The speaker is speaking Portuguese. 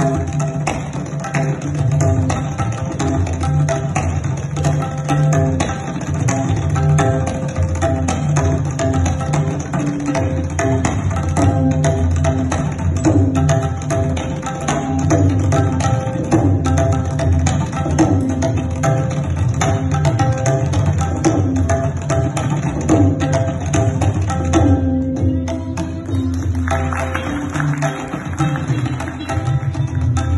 Música